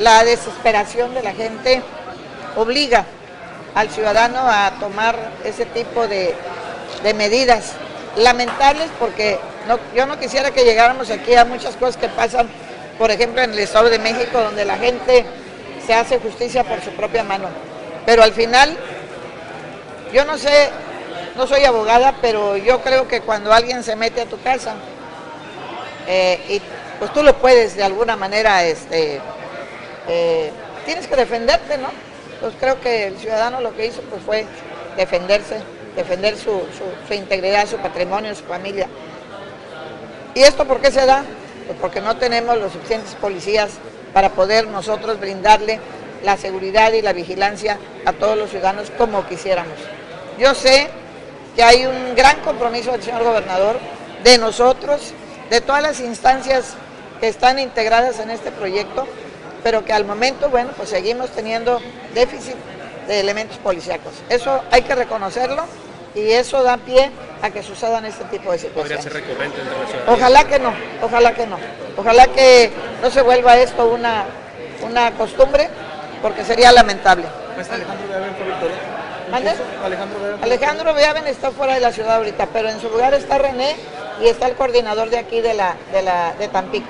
La desesperación de la gente obliga al ciudadano a tomar ese tipo de, medidas lamentables porque yo no quisiera que llegáramos aquí a muchas cosas que pasan, por ejemplo, en el Estado de México, donde la gente se hace justicia por su propia mano. Pero al final, yo no sé, no soy abogada, pero yo creo que cuando alguien se mete a tu casa, eh, y pues tú lo puedes de alguna manera, este, eh, tienes que defenderte, ¿no? Pues creo que el ciudadano lo que hizo pues fue defenderse, defender su, su, su integridad, su patrimonio, su familia. ¿Y esto por qué se da? Pues porque no tenemos los suficientes policías para poder nosotros brindarle la seguridad y la vigilancia a todos los ciudadanos como quisiéramos. Yo sé que hay un gran compromiso del señor gobernador, de nosotros, de todas las instancias que están integradas en este proyecto, pero que al momento, bueno, pues seguimos teniendo déficit de elementos policíacos. Eso hay que reconocerlo y eso da pie a que sucedan este tipo de ¿Podría situaciones. ser recurrente la ciudadanía? Ojalá que no, ojalá que no. Ojalá que no se vuelva esto una, una costumbre, porque sería lamentable. Alejandro Beaven Alejandro Beaven está fuera de la ciudad ahorita, pero en su lugar está René y está el coordinador de aquí de la, de la, de Tampico.